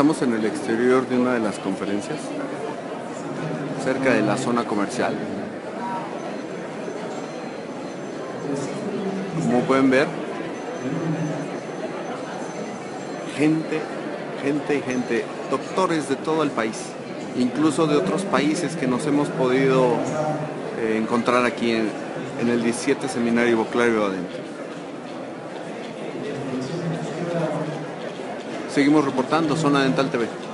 Estamos en el exterior de una de las conferencias, cerca de la zona comercial. Como pueden ver, gente, gente y gente, doctores de todo el país, incluso de otros países que nos hemos podido eh, encontrar aquí en, en el 17 Seminario Voclario Adentro. Seguimos reportando Zona Dental TV.